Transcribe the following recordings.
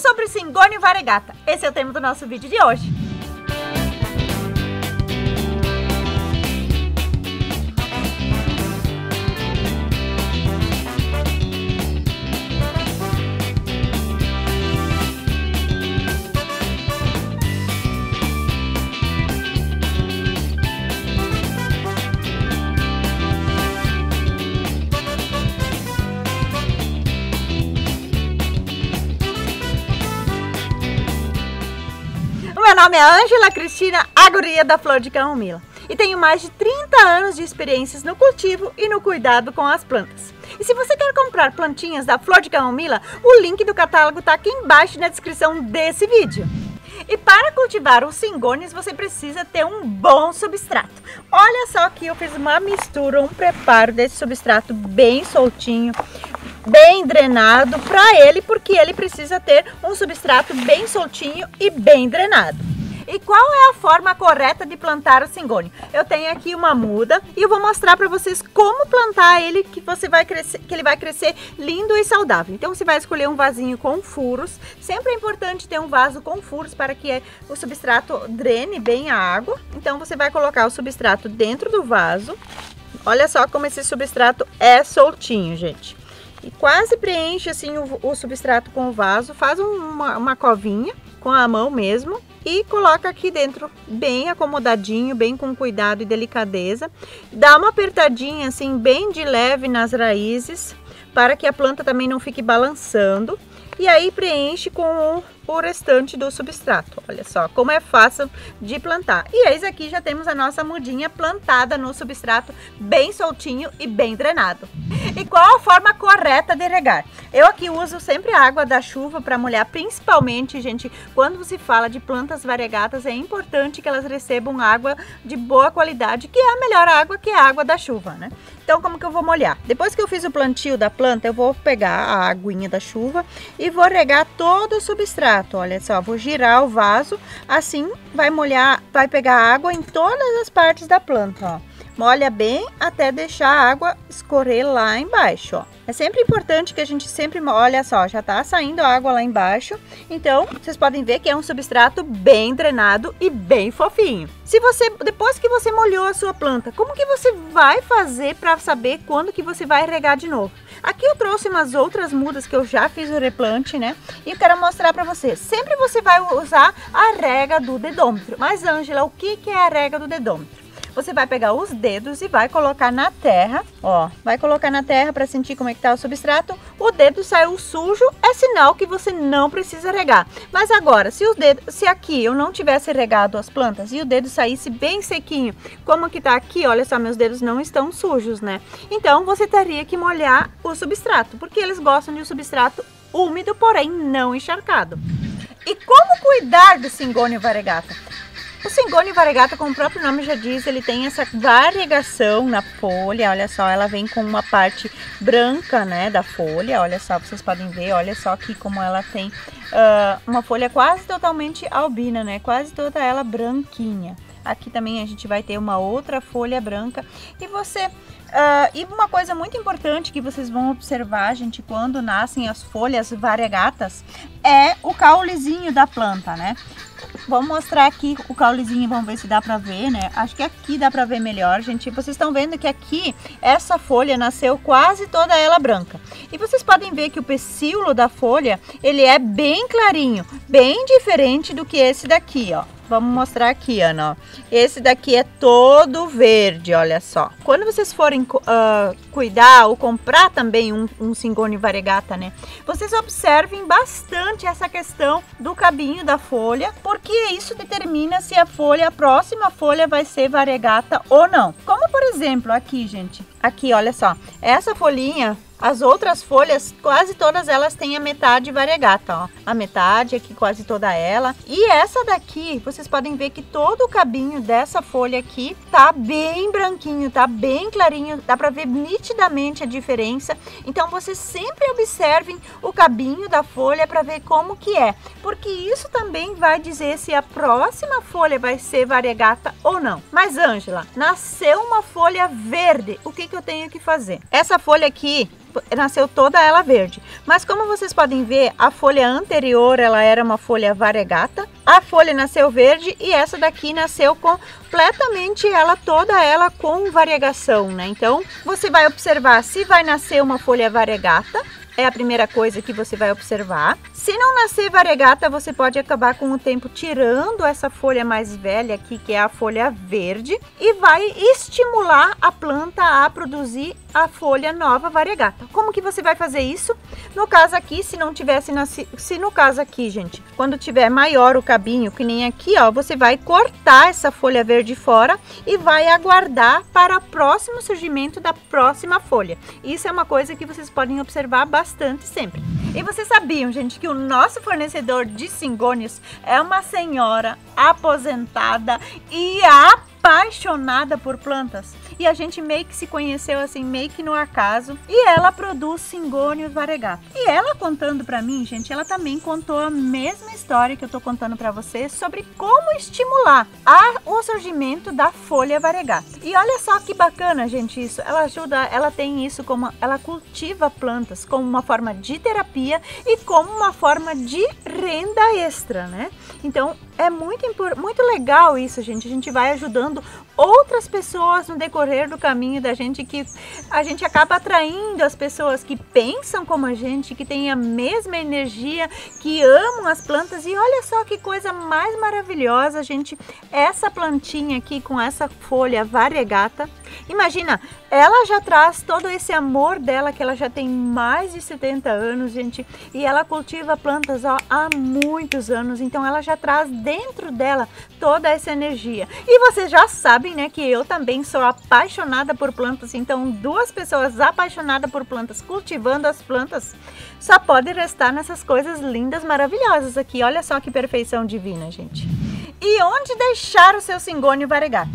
sobre Singônio variegata. Esse é o tema do nosso vídeo de hoje. Nome é Ângela Cristina Agoria da Flor de Camomila e tenho mais de 30 anos de experiências no cultivo e no cuidado com as plantas. E se você quer comprar plantinhas da Flor de Camomila, o link do catálogo está aqui embaixo na descrição desse vídeo. E para cultivar os cingônios, você precisa ter um bom substrato. Olha só que eu fiz uma mistura, um preparo desse substrato bem soltinho, bem drenado para ele, porque ele precisa ter um substrato bem soltinho e bem drenado. E qual é a forma correta de plantar o cingônio? Eu tenho aqui uma muda e eu vou mostrar para vocês como plantar ele que você vai crescer, que ele vai crescer lindo e saudável. Então você vai escolher um vasinho com furos. Sempre é importante ter um vaso com furos para que o substrato drene bem a água. Então você vai colocar o substrato dentro do vaso. Olha só como esse substrato é soltinho, gente e quase preenche assim o, o substrato com o vaso, faz uma, uma covinha com a mão mesmo e coloca aqui dentro bem acomodadinho, bem com cuidado e delicadeza. Dá uma apertadinha assim bem de leve nas raízes para que a planta também não fique balançando. E aí preenche com o restante do substrato. Olha só como é fácil de plantar. E eis aqui já temos a nossa mudinha plantada no substrato bem soltinho e bem drenado. E qual a forma correta de regar? Eu aqui uso sempre a água da chuva para molhar, principalmente, gente, quando se fala de plantas variegatas, é importante que elas recebam água de boa qualidade, que é a melhor água que é a água da chuva, né? Então, como que eu vou molhar? Depois que eu fiz o plantio da planta, eu vou pegar a aguinha da chuva e vou regar todo o substrato. Olha só, vou girar o vaso, assim vai molhar, vai pegar água em todas as partes da planta, ó. Molha bem até deixar a água escorrer lá embaixo, ó. É sempre importante que a gente sempre, olha só, já tá saindo água lá embaixo. Então, vocês podem ver que é um substrato bem drenado e bem fofinho. Se você, depois que você molhou a sua planta, como que você vai fazer para saber quando que você vai regar de novo? Aqui eu trouxe umas outras mudas que eu já fiz o replante, né? E eu quero mostrar para você. Sempre você vai usar a rega do dedômetro. Mas, Ângela, o que, que é a rega do dedômetro? Você vai pegar os dedos e vai colocar na terra, ó. Vai colocar na terra para sentir como é que tá o substrato. O dedo saiu sujo, é sinal que você não precisa regar. Mas agora, se os dedos, se aqui eu não tivesse regado as plantas e o dedo saísse bem sequinho, como que tá aqui, olha só, meus dedos não estão sujos, né? Então você teria que molhar o substrato, porque eles gostam de um substrato úmido, porém não encharcado. E como cuidar do cingônio variegata? O cingônio variegata, como o próprio nome já diz, ele tem essa variegação na folha. Olha só, ela vem com uma parte branca, né, da folha. Olha só, vocês podem ver, olha só aqui como ela tem uh, uma folha quase totalmente albina, né, quase toda ela branquinha. Aqui também a gente vai ter uma outra folha branca. E você Uh, e uma coisa muito importante que vocês vão observar, gente, quando nascem as folhas variegatas, é o caulezinho da planta, né? Vamos mostrar aqui o caulezinho, vamos ver se dá pra ver, né? Acho que aqui dá pra ver melhor, gente. Vocês estão vendo que aqui, essa folha nasceu quase toda ela branca. E vocês podem ver que o pecíolo da folha, ele é bem clarinho, bem diferente do que esse daqui, ó. Vamos mostrar aqui, Ana. Ó. Esse daqui é todo verde, olha só. Quando vocês forem uh, cuidar ou comprar também um, um cingone variegata, né? Vocês observem bastante essa questão do cabinho da folha, porque isso determina se a folha, a próxima folha vai ser variegata ou não. Como por exemplo aqui, gente. Aqui, olha só. Essa folhinha as outras folhas, quase todas elas têm a metade variegata, ó. A metade aqui, quase toda ela. E essa daqui, vocês podem ver que todo o cabinho dessa folha aqui tá bem branquinho, tá bem clarinho. Dá pra ver nitidamente a diferença. Então, vocês sempre observem o cabinho da folha para ver como que é. Porque isso também vai dizer se a próxima folha vai ser variegata ou não. Mas, Ângela, nasceu uma folha verde. O que, que eu tenho que fazer? Essa folha aqui, nasceu toda ela verde. Mas como vocês podem ver, a folha anterior ela era uma folha variegata, a folha nasceu verde e essa daqui nasceu completamente ela toda ela com variegação, né? Então, você vai observar se vai nascer uma folha variegata, é a primeira coisa que você vai observar. Se não nascer variegata, você pode acabar com o tempo tirando essa folha mais velha aqui, que é a folha verde, e vai estimular a planta a produzir a folha nova variegata. Como que você vai fazer isso? No caso aqui, se não tivesse nascido, se no caso aqui, gente, quando tiver maior o cabinho, que nem aqui, ó, você vai cortar essa folha verde fora e vai aguardar para o próximo surgimento da próxima folha. Isso é uma coisa que vocês podem observar bastante sempre. E vocês sabiam, gente, que o nosso fornecedor de cingônios é uma senhora aposentada e apaixonada por plantas? E a gente meio que se conheceu assim, meio que no acaso. E ela produz Singônio variegato. E ela contando para mim, gente, ela também contou a mesma história que eu tô contando para vocês sobre como estimular a, o surgimento da folha variegata. E olha só que bacana, gente, isso. Ela ajuda, ela tem isso como ela cultiva plantas como uma forma de terapia e como uma forma de renda extra, né? Então, é muito muito legal isso, gente. A gente vai ajudando outras pessoas no decorrer do caminho da gente que a gente acaba atraindo as pessoas que pensam como a gente, que têm a mesma energia, que amam as plantas e olha só que coisa mais maravilhosa, gente, essa plantinha aqui com essa folha variegata. Imagina, ela já traz todo esse amor dela que ela já tem mais de 70 anos, gente, e ela cultiva plantas ó, há muitos anos, então ela já traz dentro dela toda essa energia. E vocês já sabem, né, que eu também sou apaixonada por plantas, então duas pessoas apaixonadas por plantas, cultivando as plantas, só pode restar nessas coisas lindas, maravilhosas aqui. Olha só que perfeição divina, gente e onde deixar o seu cingônio variegata.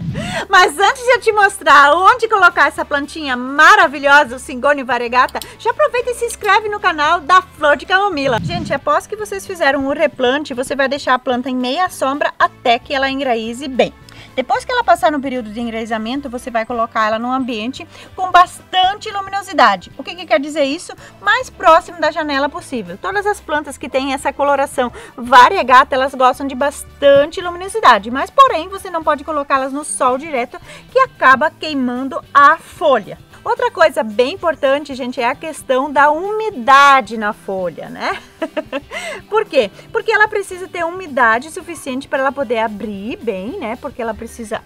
Mas antes de eu te mostrar onde colocar essa plantinha maravilhosa, o cingônio variegata, já aproveita e se inscreve no canal da Flor de Camomila. Gente, após que vocês fizeram o replante, você vai deixar a planta em meia sombra até que ela enraize bem. Depois que ela passar no período de enraizamento, você vai colocar ela num ambiente com bastante luminosidade. O que, que quer dizer isso? Mais próximo da janela possível. Todas as plantas que têm essa coloração variegata, elas gostam de bastante luminosidade, mas porém você não pode colocá-las no sol direto que acaba queimando a folha. Outra coisa bem importante, gente, é a questão da umidade na folha, né? Por quê? Porque ela precisa ter umidade suficiente para ela poder abrir bem, né? Porque ela precisa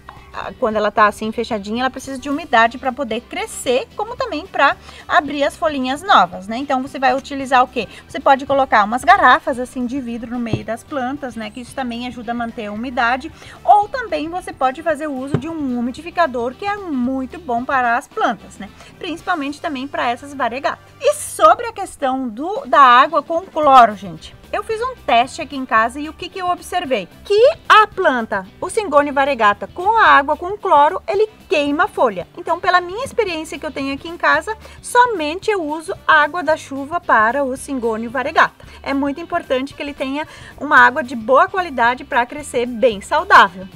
quando ela tá assim fechadinha, ela precisa de umidade para poder crescer, como também para abrir as folhinhas novas, né? Então você vai utilizar o que? Você pode colocar umas garrafas assim de vidro no meio das plantas, né? Que isso também ajuda a manter a umidade. Ou também você pode fazer o uso de um umidificador, que é muito bom para as plantas, né? Principalmente também para essas variegatas. E sobre a questão do, da água com cloro, gente. Eu fiz um teste aqui em casa e o que, que eu observei? Que a planta, o Singone variegata, com a água, com cloro, ele queima a folha. Então, pela minha experiência que eu tenho aqui em casa, somente eu uso água da chuva para o Singone variegata. É muito importante que ele tenha uma água de boa qualidade para crescer bem saudável.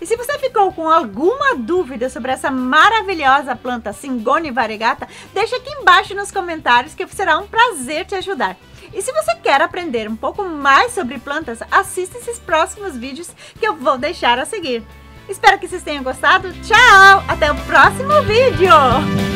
E se você ficou com alguma dúvida sobre essa maravilhosa planta Singone variegata, deixa aqui embaixo nos comentários que será um prazer te ajudar. E se você quer aprender um pouco mais sobre plantas, assista esses próximos vídeos que eu vou deixar a seguir. Espero que vocês tenham gostado. Tchau! Até o próximo vídeo!